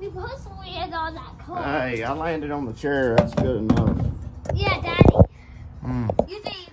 We both landed on that car. Hey, I landed on the chair. That's good enough. yeah, Daddy. Mm. You think